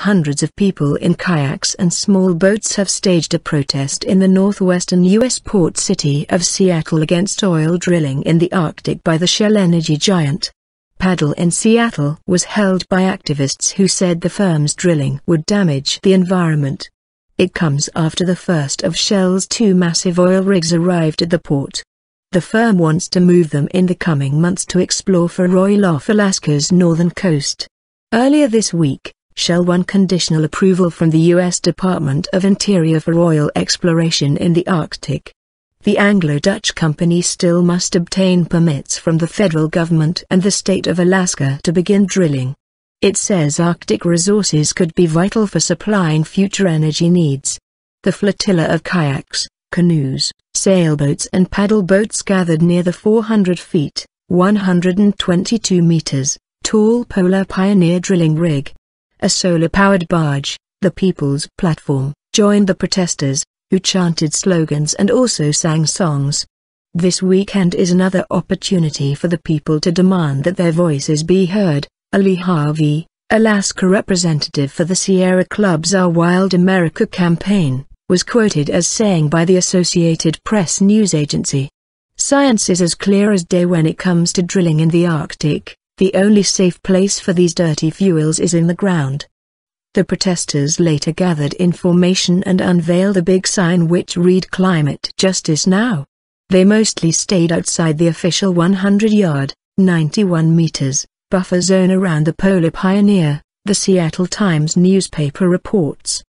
hundreds of people in kayaks and small boats have staged a protest in the northwestern U.S. port city of Seattle against oil drilling in the Arctic by the Shell energy giant. Paddle in Seattle was held by activists who said the firm's drilling would damage the environment. It comes after the first of Shell's two massive oil rigs arrived at the port. The firm wants to move them in the coming months to explore for oil off Alaska's northern coast. Earlier this week, Shell won conditional approval from the U.S. Department of Interior for oil exploration in the Arctic. The Anglo-Dutch company still must obtain permits from the federal government and the state of Alaska to begin drilling. It says Arctic resources could be vital for supplying future energy needs. The flotilla of kayaks, canoes, sailboats and paddle boats gathered near the 400 feet, 122 meters, tall Polar Pioneer drilling rig. A solar-powered barge, the People's Platform, joined the protesters, who chanted slogans and also sang songs. This weekend is another opportunity for the people to demand that their voices be heard, Ali Harvey, Alaska representative for the Sierra Club's Our Wild America campaign, was quoted as saying by the Associated Press news agency. Science is as clear as day when it comes to drilling in the Arctic. The only safe place for these dirty fuels is in the ground. The protesters later gathered information and unveiled a big sign which read Climate Justice Now. They mostly stayed outside the official 100-yard, 91 meters, buffer zone around the Polar Pioneer, the Seattle Times newspaper reports.